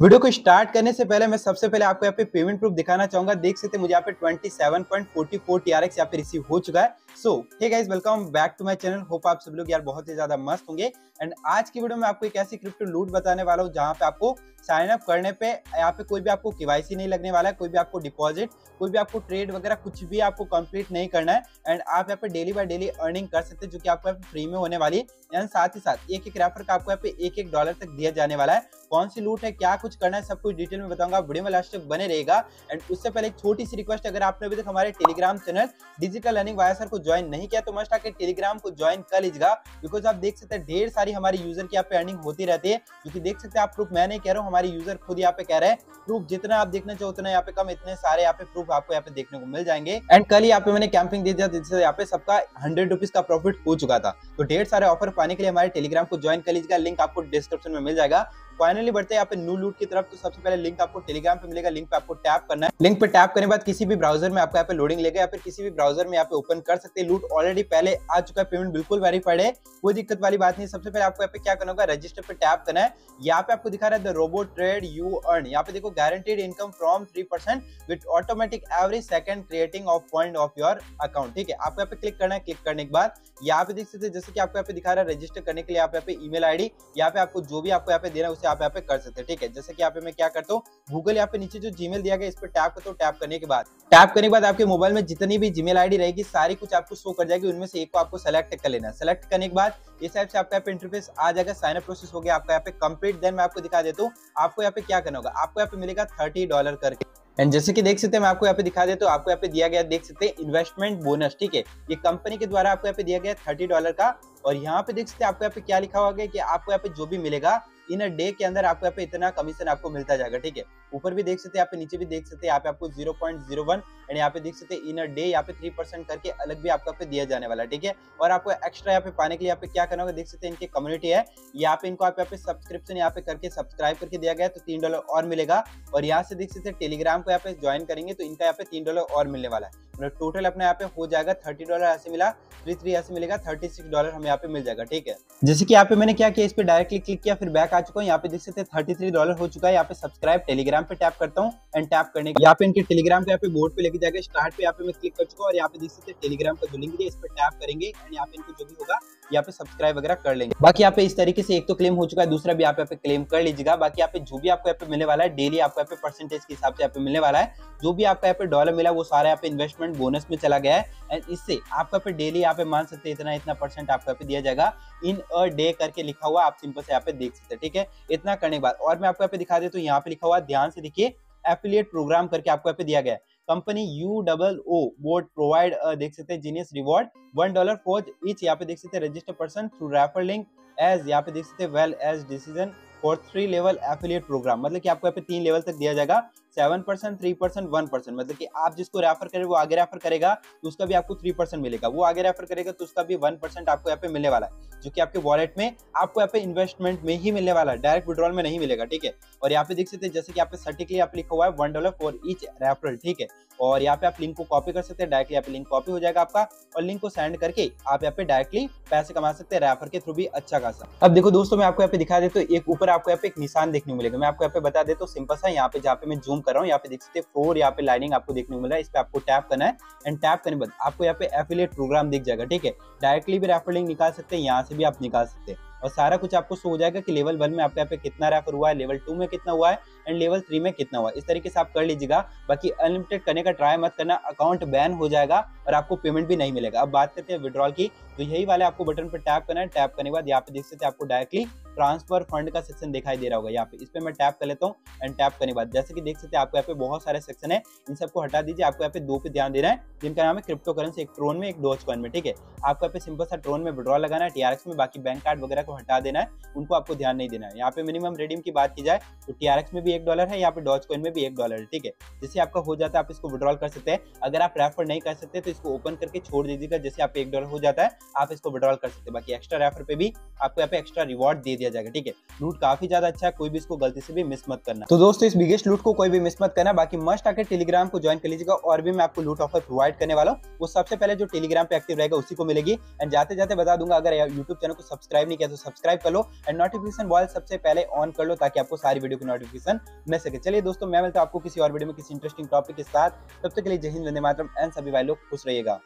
Video को start करने से पहले मैं सबसे पहले आपको यहाँ पे पेमेंट प्रूफ दिखाना चाहूँगा। देख सकते मुझे यहाँ पे 27.44 टीआरएक्स यहाँ पे रिसीव हो चुका है। So hey guys welcome back to my channel hope आप सब लोग यार बहुत ही ज़्यादा मस्त होंगे। एंड आज की वीडियो में आपको एक ऐसी क्रिप्टो लूट बताने वाला हूँ, जहाँ पे आपको साइन अप करने पे यहाँ पे कोई भी आपको केवाईसी नहीं लगने वाला है, कोई भी आपको डिपॉजिट कोई भी आपको ट्रेड वगैरह कुछ भी आपको कंप्लीट नहीं करना है। एंड आप यहाँ पे डेली बाय डेली अर्निंग कर सकते हैं, जो कि आपको यहाँ पे फ्री में होने वाली है। एंड साथ ही साथ एक एक रेफर का आपको यहाँ पे एक एक डॉलर तक दिया जाने वाला है। कौन सी लूट है, क्या करना है, सब कुछ डिटेल में बताऊँगा। वीडियो में लास्ट तक बने रहेगा एंड उससे पहले एक छोटी सी रिक्वेस्ट अगर आपने अभी तक हमारे Telegram channel digital earning via sir को ज्वाइन नहीं किया तो मस्ट आके टेलीग्राम को ज्वाइन कर लीजिएगा। बिकॉज़ आप देख सकते हैं, ढेर सारी हमारी यूज़र की यहाँ पे अर्निंग होती रहती है। क्योंकि देख सकते हैं आप प्रूफ मैं नहीं कह रहा हूँ, हमारी यूज़र खुद यहाँ पे कह रहे हैं प्रूफ जितना आप देखना चाहो, उतना यहाँ पे कम, इतने सारे यहाँ पे प्रूफ आपको यहाँ पे देखने को मिल जाएँगे। एंड कल यहाँ पे मैंने कैंपिंग दे दिया, जिससे यहाँ पे सबका हंड्रेड रुपीज़ का प्रॉफिट हो चुका था। तो ढेर सारे ऑफ़र पाने के लिए हमारे टेलीग्राम को ज्वाइन कर लीजिएगा। लिंक आपको डिस्क्रिप्शन में मिल जाएगा। फाइनली बढ़ते हैं यहाँ पे न्यू लूट की तरफ़ तो सबसे पहले लिंक आपको टेलीग्राम पे मिलेगा लिंक पे आपको टैप करना है लिंक पे टैप करने के बाद किसी भी ब्राउज़र में आपको यहाँ पे लोडिंग लेगा या फिर किसी भी ब्राउज़र में यहाँ पे ओपन कर सकते हैं लूट ऑलरेडी पहले आ चुका है पेमेंट बिल्कुल वेरीफाइड है कोई दिक्कत वाली बात नहीं सबसे पहले आपको यहाँ पे क्या करना होगा रजिस्टर पे टैप करना है यहाँ पे आपको दिखा रहा है the robo trade you earn यहाँ पे देखो guaranteed income from three percent with automatic every second creating of point of your account ठीक है आपको यहाँ पे क्लिक करना है क्लिक करने के बाद यहाँ पे देख सकते हैं जैसे कि आपको यहाँ पे दिखा रहा है रजिस्टर करने के लिए आप यहाँ पे ईमेल आईडी यहाँ पे आपको जो भी आपको यहाँ पे देना है उसे आप यहाँ पे कर सकते हैं ठीक है जैसे कि यहाँ पे मैं क्या करता हूँ गूगल यहाँ पे नीचे जो जीमेल दिया गया इस पर टैप करता हूँ टैप करने के बाद टैप करने के बाद आपके मोबाइल में जितनी भी जीमेल आईडी रहेगी सारी कुछ आपको शो कर जाएगी उनमें से एक को आपको सेलेक्ट कर लेना सेलेक्ट करने के बाद इस टाइप से आपका यहाँ पे इंटरफेस आ जाएगा साइन अप प्रोसेस हो गया आपका यहाँ पे कंप्लीट देन मैं आपको दिखा देता हूँ आपको यहाँ पे क्या करना होगा आपको यहाँ पे मिलेगा थर्टी डॉलर करके एंड जैसे कि देख सकते हैं मैं आपको यहाँ पे दिखा देता हूँ आपको यहाँ पे दिया गया देख सकते हैं इन्वेस्टमेंट बोनस ठीक है ये कंपनी के द्वारा आपको यहाँ पे दिया गया थर्टी डॉलर का और यहाँ पे देख सकते हैं आपको यहाँ पे क्या लिखा हुआ है कि आपको यहाँ पे जो भी मिलेगा इन अ डे के अंदर आपको यहाँ पे इतना कमीशन आपको मिलता जाएगा, ठीक है? ऊपर भी देख सकते हैं यहाँ पे नीचे भी देख सकते हैं यहाँ पे आपको 0.01 एंड यहाँ पे देख सकते हैं इन अ डे यहाँ पे थ्री परसेंट करके अलग भी आपको पे दिया जाने वाला है ठीक है और आपको एक्स्ट्रा यहाँ पे पाने के लिए यहाँ पे क्या करना होगा देख सकते हैं इनकी कम्युनिटी है यहाँ पे इनको आप यहाँ पे सब्सक्रिप्शन यहाँ पे करके सब्सक्राइब करके दिया गया तो तीन डॉलर और मिलेगा और यहाँ से देख सकते हैं टेलीग्राम को यहाँ पे ज्वाइन करेंगे तो इनका यहाँ पे तीन डॉलर और मिलने वाला है मतलब टोटल अपने यहाँ पे हो जाएगा थर्टी डॉलर ऐसे मिला थ्री थ्री ऐसे मिलेगा थर्टी सिक्स डॉलर हमें यहाँ पे मिल जाएगा ठीक है जैसे कि यहाँ पे मैंने क्या किया इस पे डायरेक्टली क्लिक किया फिर बैक आ चुका हूँ यहाँ पे देख सकते हैं थर्टी थ्री डॉलर हो चुका है यहाँ पे सब्सक्राइब टेलीग्राम पे टैप करता हूँ एंड टैप करने के यहाँ पे इनके टेलीग्राम पे यहाँ पे बोर्ड पे लेके जाएगा स्टार्ट पे यहाँ पे मैं क्लिक कर चुका हूँ और यहाँ पे देख सकते हैं टेलीग्राम का जो लिंक है, इस पर टैप करेंगे एंड यहाँ पे इनको जो भी होगा यहाँ पे सब्सक्राइब वगैरह कर लेंगे बाकी यहाँ पे इस तरीके से एक तो क्लेम हो चुका है दूसरा भी आप यहाँ पे क्लेम कर लीजिएगा बाकी यहाँ पे जो भी आपको यहाँ पे मिलने वाला है डेली आपको यहाँ पे परसेंटेज के हिसाब से यहाँ पे मिलने वाला है जो भी आपका यहाँ पे डॉलर मिला वो सारा यहाँ पे इन्वेस्टमेंट बोनस में चला गया है एंड इससे आपको यहाँ पे डेली यहाँ पे मान सकते हैं इतना इतना परसेंट आपको यहाँ पे दिया जाएगा इन अ डे करके लिखा हुआ आप सिंपल से यहाँ पे देख सकते हैं ठीक है इतना करने के बाद और मैं आपको यहाँ पे दिखा दे तो यहाँ पे लिखा हुआ ध्यान से देखिए एफिलिएट प्रोग्राम करके आपको यहाँ पे दिया गया है company U double O board provide देख सकते हैं genius reward one dollar for each यहाँ पे देख सकते हैं register person through refer link as यहाँ पे देख सकते हैं well as decision for three level affiliate program मतलब कि आपको यहाँ पे तीन लेवल तक दिया जाएगा seven percent three percent one percent मतलब कि आप जिसको रेफर करें वो आगे रेफर करेगा तो उसका भी आपको थ्री परसेंट मिलेगा वो आगे रेफर करेगा तो उसका भी वन परसेंट आपको यहाँ पे मिलने वाला है जो कि आपके वॉलेट में आपको यहाँ पे इन्वेस्टमेंट में ही मिलने वाला है डायरेक्ट विड्रॉल में नहीं मिलेगा ठीक है और यहाँ पे देख सकते हैं जैसे कि यहाँ पे सर्टिकली आप लिखा हुआ है one dollar for each referral ठीक है और यहाँ पे आप लिंक को कॉपी कर सकते हैं डायरेक्टली यहाँ पे लिंक कॉपी हो जाएगा आपका और लिंक को सेंड करके आप यहाँ पे डायरेक्टली पैसे कमा सकते हैं रेफर के थ्रू भी अच्छा खासा अब देखो दोस्तों मैं आपको यहाँ पे दिखा देता हूँ एक ऊपर आपको यहाँ पे एक निशान देखने मिलेगा मैं आपको यहाँ पे बता देता हूँ सिंपल सा यहाँ पे जहाँ पे मैं जूम कर रहा हूँ। यहाँ पे देख सकते हैं फोर यहाँ पे लाइनिंग आपको देखने को मिल रहा है। इस पर आपको टैप करना है एंड टैप करने बाद आपको यहाँ पे एफिलेट प्रोग्राम दिख जाएगा, ठीक है? डायरेक्टली भी रेफर लिंक निकाल सकते हैं, यहाँ से भी आप निकाल सकते हैं। और सारा कुछ आपको शो हो जाएगा कि लेवल वन में आपके यहाँ पे कितना रेफर हुआ है लेवल टू में कितना हुआ है एंड लेवल थ्री में कितना हुआ है। इस तरीके से आप कर लीजिएगा। बाकी अनलिमिटेड करने का ट्राई मत करना अकाउंट बैन हो जाएगा और आपको पेमेंट भी नहीं मिलेगा। अब बात करते हैं विड्रॉल की। तो यही वाले आपको बटन पर टैप करना है। टैप करने के बाद यहाँ पे देख सकते आपको डायरेक्टली ट्रांसफ़र फंड का सेक्शन दिखाई दे रहा होगा। यहाँ पे इस पर मैं टैप कर लेता हूँ एंड टैप करने के बाद जैसे कि देख सकते हैं आपको यहाँ पे बहुत सारे सेक्शन है। इन सबको हटा दीजिए। आपको यहाँ पे दो पे ध्यान देना है, जिनका नाम है क्रिप्टो करेंसी एक ट्रोन में, एक डोज में, ठीक है? आपको यहाँ पे सिंपल सा ट्रोन में विड्रॉल लगाना है टीआरएक्स में, बाकी बैंक कार्ड वगैरह को हटा देना है, उनको आपको ध्यान नहीं देना है। यहाँ पे मिनिमम रेडियम की बात की जाए तो टीआरएक्स में भी एक डॉलर है, यहाँ पे डॉज कॉइन में भी एक डॉलर है, ठीक है? जैसे आपका हो जाता है, आप इसको विड्रॉल कर सकते हैं। अगर आप रेफर नहीं कर सकते तो इसको ओपन करके छोड़ दीजिएगा जैसे आप एक डॉलर हो जाता है, आप इसको विड्रॉल कर सकते हैं। बाकी एक्स्ट्रा रेफर पे भी आपको यहाँ पे एक्स्ट्रा रिवॉर्ड दे दिया जाएगा, ठीक है? लूट काफ़ी ज़्यादा अच्छा है, कोई भी इसको गलती से भी मिस मत करना। तो दोस्तों, इस बिगेस्ट लूट को कोई भी मिस मत करना, बाकी मस्ट आकर टेलीग्राम को ज्वाइन कर लीजिएगा, और भी मैं आपको लूट ऑफ़र प्रोवाइड करने वाला हूँ। वो सबसे पहले जो टेलीग्राम पे एक्टिव रहेगा, उसी को मिलेगी। एंड जाते जाते बता दूँगा, अगर यूट्यूब चैनल को सब्सक्राइब नहीं किया तो सब्सक्राइब कर लो एंड नोटिफिकेशन बॉल सबसे पहले ऑन कर लो ताकि आपको सारी वीडियो की नोटिफिकेशन मिल सके। चलिए दोस्तों, मैं मिलता हूँ आपको किसी और वीडियो में किसी इंटरेस्टिंग टॉपिक के साथ। तब तक के लिए जय हिंद, वंदे मातरम एंड सभी भाई लोग खुश रहिएगा।